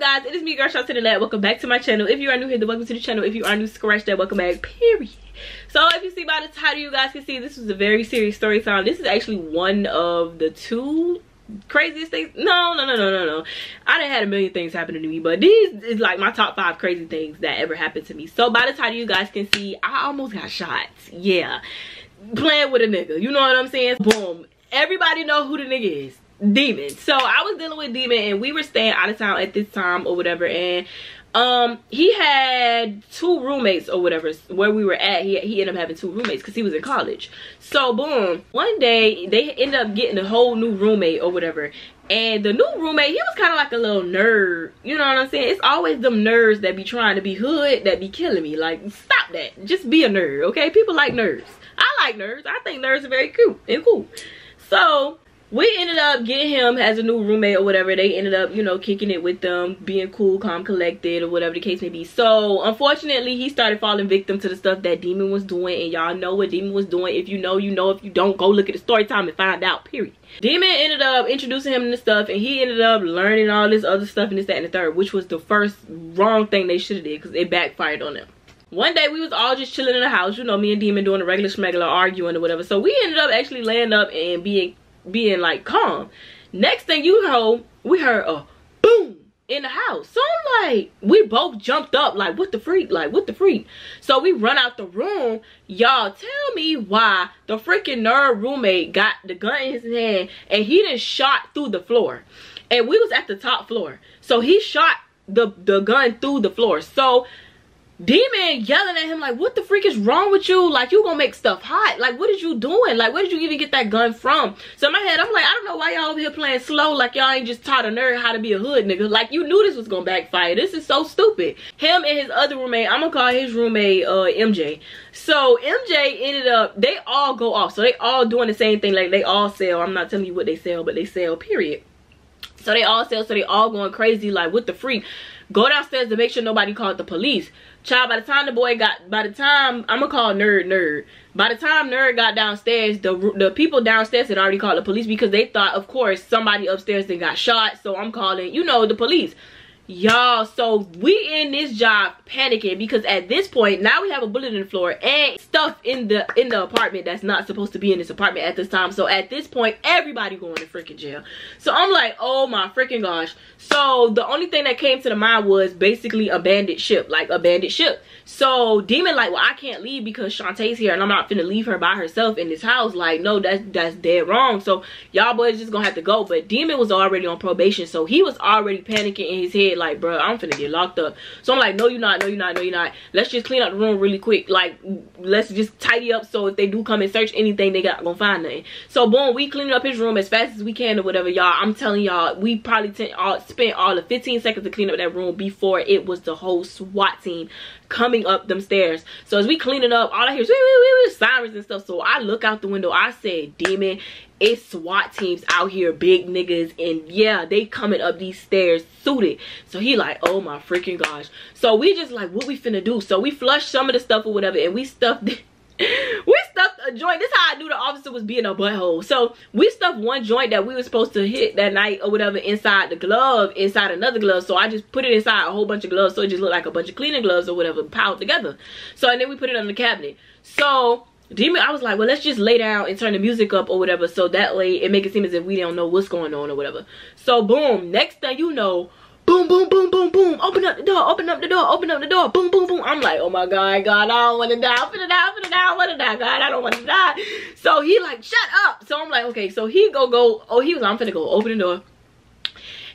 guys it is me girl shout to the welcome back to my channel. If you are new here then welcome to the channel. If you are new scratch that welcome back period. So if you see by the title you guys can see this was a very serious story time. This is actually one of the two craziest things. No no no no no no. I didn't had a million things happen to me but these is like my top five crazy things that ever happened to me. So by the title you guys can see i almost got shot. Yeah. Playing with a nigga. You know what i'm saying? Boom. Everybody know who the nigga is demon. So i was dealing with demon and we were staying out of town at this time or whatever and um he had two roommates or whatever where we were at. He, he ended up having two roommates because he was in college. So boom. One day they ended up getting a whole new roommate or whatever and the new roommate he was kind of like a little nerd. You know what i'm saying? It's always them nerds that be trying to be hood that be killing me. Like stop that. Just be a nerd okay? People like nerds. I like nerds. I think nerds are very cute and cool. So we ended up getting him as a new roommate or whatever. They ended up you know kicking it with them being cool calm collected or whatever the case may be. So unfortunately he started falling victim to the stuff that demon was doing and y'all know what demon was doing. If you know you know. If you don't go look at the story time and find out period. Demon ended up introducing him to stuff and he ended up learning all this other stuff and this that and the third which was the first wrong thing they should have did because it backfired on them. One day we was all just chilling in the house you know me and demon doing a regular schmegular arguing or whatever. So we ended up actually laying up and being being like calm. Next thing you know, we heard a boom in the house. So I'm like, we both jumped up like, what the freak? Like, what the freak? So we run out the room. Y'all tell me why the freaking nerd roommate got the gun in his hand and he just shot through the floor. And we was at the top floor. So he shot the, the gun through the floor. So Demon yelling at him like, what the freak is wrong with you? Like, you gonna make stuff hot. Like, what is you doing? Like, where did you even get that gun from? So in my head, I'm like, I don't know why y'all over here playing slow like y'all ain't just taught a nerd how to be a hood nigga. Like, you knew this was gonna backfire. This is so stupid. Him and his other roommate, I'm gonna call his roommate uh, MJ. So MJ ended up, they all go off. So they all doing the same thing. Like, they all sell. I'm not telling you what they sell, but they sell, period. So they all sell, so they all going crazy like, what the freak? Go downstairs to make sure nobody called the police. Child, by the time the boy got, by the time, I'm gonna call Nerd Nerd. By the time Nerd got downstairs, the the people downstairs had already called the police because they thought, of course, somebody upstairs then got shot. So I'm calling, you know, the police y'all so we in this job panicking because at this point now we have a bullet in the floor and stuff in the in the apartment that's not supposed to be in this apartment at this time. So at this point everybody going to freaking jail. So i'm like oh my freaking gosh. So the only thing that came to the mind was basically a bandit ship like a bandit ship. So demon like well i can't leave because Shantae's here and i'm not gonna leave her by herself in this house. Like no that's that's dead wrong. So y'all boys just gonna have to go. But demon was already on probation. So he was already panicking in his head like, bro, I'm finna get locked up. So I'm like, no, you're not, no, you're not, no, you're not. Let's just clean up the room really quick. Like, let's just tidy up so if they do come and search anything, they got gonna find nothing. So boom, we cleaned up his room as fast as we can or whatever, y'all. I'm telling y'all, we probably all, spent all the 15 seconds to clean up that room before it was the whole SWAT team coming up them stairs. So as we clean it up, all I hear is wee, wee, wee, sirens and stuff. So I look out the window. I said, demon, it's SWAT teams out here, big niggas, and yeah, they coming up these stairs suited. So he like, oh my freaking gosh. So we just like, what we finna do? So we flushed some of the stuff or whatever, and we stuffed it. we stuffed a joint. This how I knew the officer was being a butthole. So we stuffed one joint that we were supposed to hit that night or whatever inside the glove, inside another glove. So I just put it inside a whole bunch of gloves so it just looked like a bunch of cleaning gloves or whatever piled together. So and then we put it on the cabinet. So demon i was like well let's just lay down and turn the music up or whatever so that way it make it seem as if we don't know what's going on or whatever. So boom next thing you know boom boom boom boom boom open up the door open up the door open up the door boom boom boom. I'm like oh my god god i don't want to die i'm gonna die i'm gonna die i want to die god i don't want to die. So he like shut up. So i'm like okay so he go go oh he was i'm finna go open the door.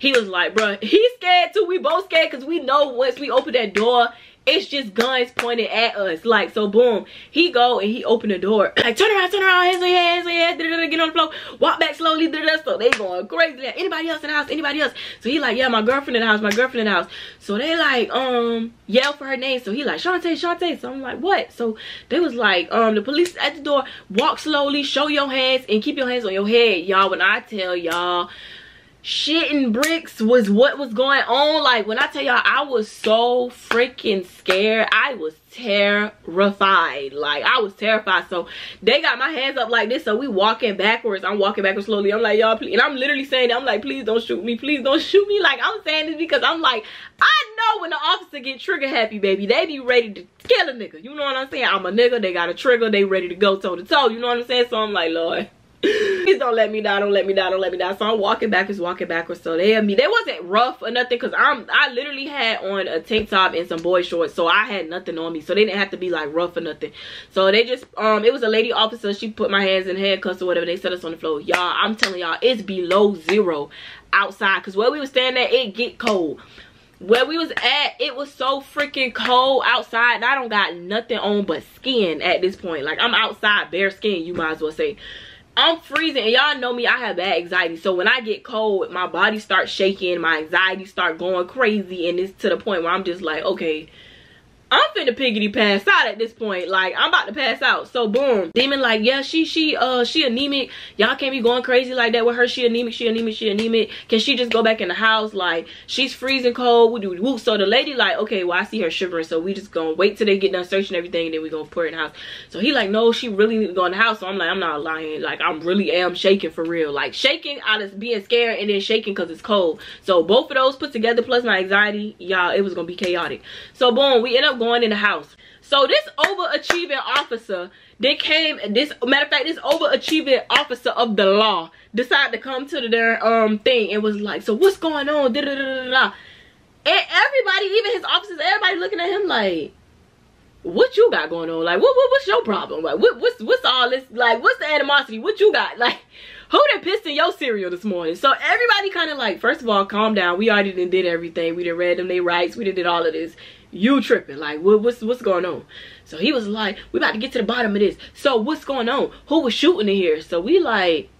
He was like bro he's scared too we both scared because we know once we open that door it's just guns pointed at us. Like so boom he go and he open the door. Like turn around turn around hands on your hands on your head get on the floor. Walk back slowly so they going crazy. Anybody else in the house? Anybody else? So he like yeah my girlfriend in the house my girlfriend in the house. So they like um yell for her name. So he like Shantae Shantae so I'm like what? So they was like um the police at the door walk slowly show your hands and keep your hands on your head. Y'all when I tell y'all shitting bricks was what was going on. Like when i tell y'all i was so freaking scared. I was terrified. Like i was terrified. So they got my hands up like this so we walking backwards. I'm walking backwards slowly. I'm like y'all and i'm literally saying i'm like please don't shoot me. Please don't shoot me. Like i'm saying this because i'm like i know when the officer get trigger happy baby. They be ready to kill a nigga. You know what i'm saying? I'm a nigga. They got a trigger. They ready to go toe to toe. You know what i'm saying? So i'm like lord Please don't let me down, don't let me down, don't let me down. So I'm walking backwards, walking backwards. So they had me. They wasn't rough or nothing because I'm I literally had on a tank top and some boy shorts. So I had nothing on me. So they didn't have to be like rough or nothing. So they just um it was a lady officer. She put my hands in handcuffs or whatever. They set us on the floor. Y'all, I'm telling y'all, it's below zero outside. Cause where we was standing at, it get cold where we was at it was so freaking cold outside i don't got nothing on but skin at this point like i'm outside bare skin you might as well say I'm freezing and y'all know me I have bad anxiety. So when I get cold my body starts shaking my anxiety start going crazy and it's to the point where I'm just like okay I'm finna piggity pass out at this point. Like, I'm about to pass out. So, boom. Demon like, yeah, she, she, uh, she anemic. Y'all can't be going crazy like that with her. She anemic, she anemic, she anemic. Can she just go back in the house? Like, she's freezing cold. Woo, woo. So, the lady like, okay, well, I see her shivering. So, we just gonna wait till they get done searching everything and then we gonna put her in the house. So, he like, no, she really need to go in the house. So, I'm like, I'm not lying. Like, I'm really am shaking for real. Like, shaking out of being scared and then shaking because it's cold. So, both of those put together plus my anxiety, y'all, it was gonna be chaotic. So, boom, we end up going in the house. So this overachieving officer they came this matter of fact this overachieving officer of the law decided to come to their um thing and was like, so what's going on? Da, da, da, da, And everybody, even his officers, everybody looking at him like, what you got going on? Like, what, what what's your problem? Like, what, what's what's all this? Like, what's the animosity? What you got? Like, who done pissed in your cereal this morning? So everybody kind of like, first of all, calm down. We already did everything. We done read them their rights. We done did all of this you tripping. Like what, what's what's going on? So he was like we about to get to the bottom of this. So what's going on? Who was shooting in here? So we like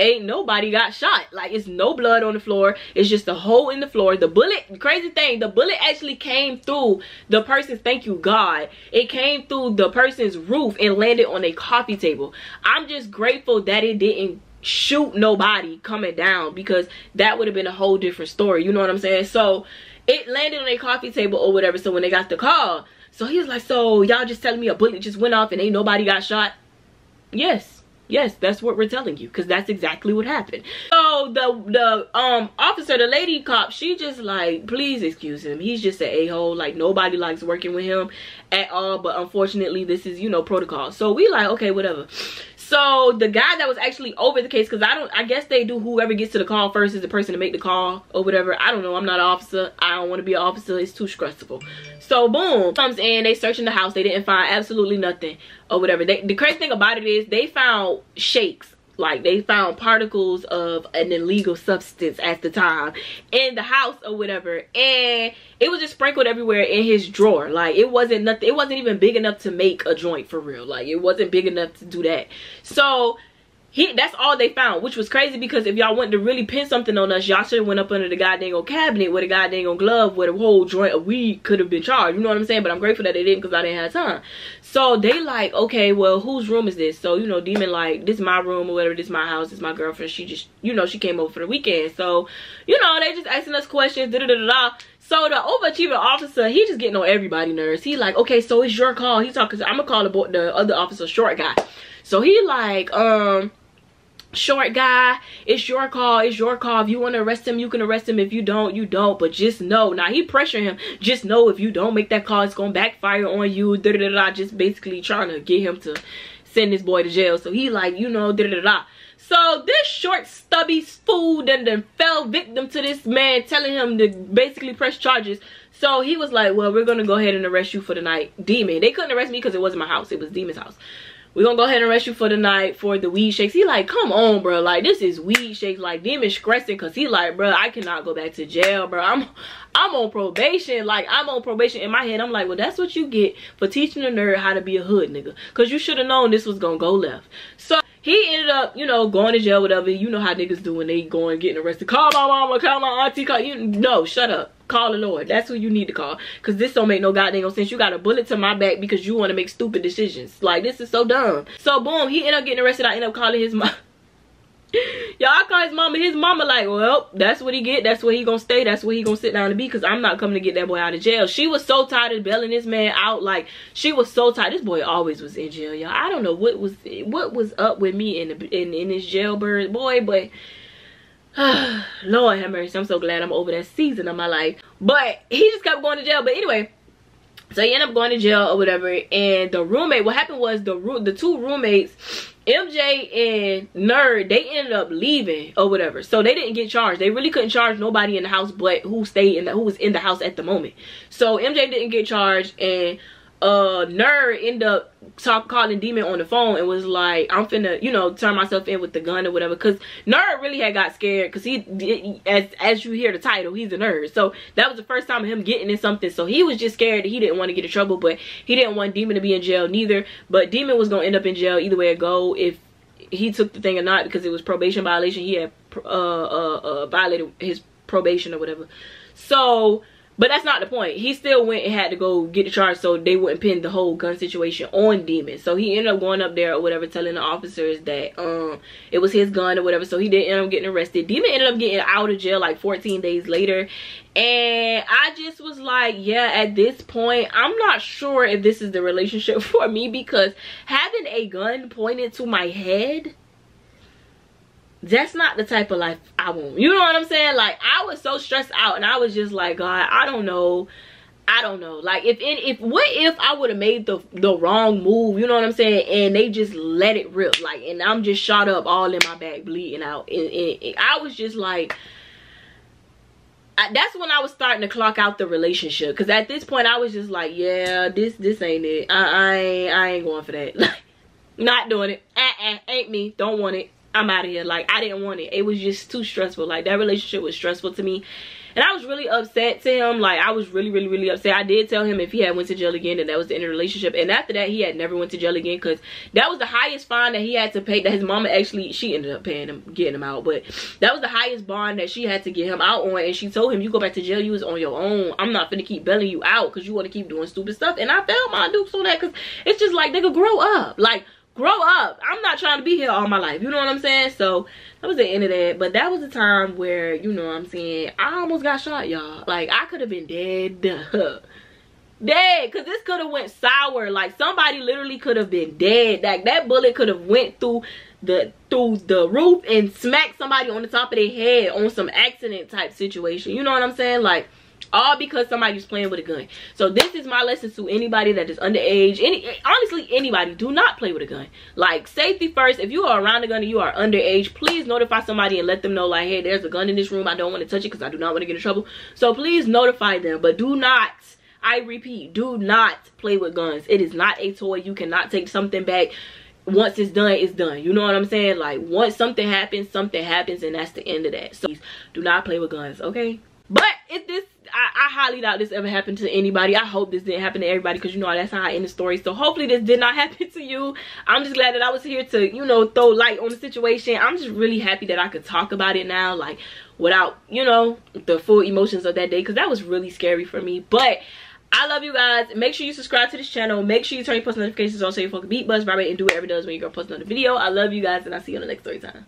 ain't nobody got shot. Like it's no blood on the floor. It's just a hole in the floor. The bullet crazy thing the bullet actually came through the person's thank you god it came through the person's roof and landed on a coffee table. I'm just grateful that it didn't shoot nobody coming down because that would have been a whole different story. You know what i'm saying? So it landed on a coffee table or whatever so when they got the call so he was like so y'all just telling me a bullet just went off and ain't nobody got shot? Yes yes that's what we're telling you because that's exactly what happened so the the um officer the lady cop she just like please excuse him he's just an a-hole like nobody likes working with him at all but unfortunately this is you know protocol so we like okay whatever so the guy that was actually over the case, because I don't, I guess they do whoever gets to the call first is the person to make the call or whatever. I don't know. I'm not an officer. I don't want to be an officer. It's too stressful. So boom, comes in. They searching the house. They didn't find absolutely nothing or whatever. They, the crazy thing about it is they found shakes. Like they found particles of an illegal substance at the time in the house or whatever. And it was just sprinkled everywhere in his drawer. Like it wasn't nothing it wasn't even big enough to make a joint for real. Like it wasn't big enough to do that. So he that's all they found which was crazy because if y'all wanted to really pin something on us y'all should have went up under the goddamn old cabinet with a goddamn old glove where the whole joint of weed could have been charged you know what i'm saying but i'm grateful that they didn't because i didn't have time so they like okay well whose room is this so you know demon like this is my room or whatever this is my house this is my girlfriend she just you know she came over for the weekend so you know they just asking us questions da da da da so the overachieving officer, he just getting on everybody nerves. He like, okay, so it's your call. He talking. I'm gonna call the the other officer, short guy. So he like, um, short guy it's your call it's your call. If you want to arrest him you can arrest him. If you don't you don't. But just know now he pressuring him. Just know if you don't make that call it's gonna backfire on you. Da, da, da, just basically trying to get him to send this boy to jail. So he like you know da, da, da. so this short stubby fool then then fell victim to this man telling him to basically press charges. So he was like well we're gonna go ahead and arrest you for the night demon. They couldn't arrest me because it wasn't my house. It was demon's house we're gonna go ahead and arrest you for the night for the weed shakes he like come on bro like this is weed shakes like them is stressing because he like bro i cannot go back to jail bro i'm i'm on probation like i'm on probation in my head i'm like well that's what you get for teaching a nerd how to be a hood nigga because you should have known this was gonna go left so he ended up, you know, going to jail, whatever. You know how niggas do when they going getting arrested. Call my mama, call my auntie, call you. No, shut up. Call the Lord. That's who you need to call. Because this don't make no goddamn sense. You got a bullet to my back because you want to make stupid decisions. Like, this is so dumb. So, boom, he ended up getting arrested. I ended up calling his mom. Y'all, call his mama. His mama like, well, that's what he get. That's where he gonna stay. That's where he gonna sit down to be. Cause I'm not coming to get that boy out of jail. She was so tired of bailing this man out. Like she was so tired. This boy always was in jail, y'all. I don't know what was what was up with me in the, in in this jailbird boy, but. Lord have mercy. I'm so glad I'm over that season of my life. But he just kept going to jail. But anyway, so he ended up going to jail or whatever. And the roommate, what happened was the the two roommates, MJ and Nerd, they ended up leaving or whatever. So they didn't get charged. They really couldn't charge nobody in the house but who stayed in the who was in the house at the moment. So MJ didn't get charged and uh nerd ended up talk calling demon on the phone and was like i'm finna you know turn myself in with the gun or whatever. Because nerd really had got scared because he as as you hear the title he's a nerd. So that was the first time of him getting in something. So he was just scared he didn't want to get in trouble but he didn't want demon to be in jail neither. But demon was gonna end up in jail either way it go if he took the thing or not because it was probation violation. He had uh uh, uh violated his probation or whatever. So but that's not the point. He still went and had to go get the charge so they wouldn't pin the whole gun situation on Demon. So he ended up going up there or whatever telling the officers that um it was his gun or whatever. So he didn't end up getting arrested. Demon ended up getting out of jail like 14 days later. And I just was like, yeah, at this point, I'm not sure if this is the relationship for me because having a gun pointed to my head that's not the type of life I want. You know what I'm saying? Like I was so stressed out and I was just like, God, I don't know. I don't know. Like if in if what if I would have made the the wrong move, you know what I'm saying? And they just let it rip like and I'm just shot up all in my back bleeding out. And, and, and I was just like I, that's when I was starting to clock out the relationship because at this point I was just like, yeah, this this ain't it. I I ain't, I ain't going for that. Like, not doing it. Uh, uh, ain't me. Don't want it. I'm out of here. Like, I didn't want it. It was just too stressful. Like, that relationship was stressful to me. And I was really upset to him. Like, I was really, really, really upset. I did tell him if he had went to jail again, that that was the end of the relationship. And after that, he had never went to jail again because that was the highest fine that he had to pay. That his mama actually, she ended up paying him, getting him out. But that was the highest bond that she had to get him out on. And she told him, you go back to jail, you was on your own. I'm not gonna keep bailing you out because you want to keep doing stupid stuff. And I felt my dukes on that because it's just like, nigga, grow up. Like, grow up. I'm not trying to be here all my life. You know what i'm saying? So that was the end of that. But that was a time where you know what i'm saying i almost got shot y'all. Like i could have been dead. Dead. Because this could have went sour. Like somebody literally could have been dead. Like that bullet could have went through the through the roof and smacked somebody on the top of their head on some accident type situation. You know what i'm saying? Like all because somebody's playing with a gun. So this is my lesson to anybody that is underage. Any honestly anybody do not play with a gun. Like safety first. If you are around a gun and you are underage please notify somebody and let them know like hey there's a gun in this room. I don't want to touch it because i do not want to get in trouble. So please notify them but do not i repeat do not play with guns. It is not a toy. You cannot take something back. Once it's done it's done. You know what i'm saying? Like once something happens something happens and that's the end of that. So do not play with guns okay? But if this highly doubt this ever happened to anybody i hope this didn't happen to everybody because you know that's how i end the story so hopefully this did not happen to you i'm just glad that i was here to you know throw light on the situation i'm just really happy that i could talk about it now like without you know the full emotions of that day because that was really scary for me but I love you guys. Make sure you subscribe to this channel. Make sure you turn your post notifications on so you fucking beat buzz vibrate and do whatever it does when your girl posts another video. I love you guys and I'll see you on the next story time.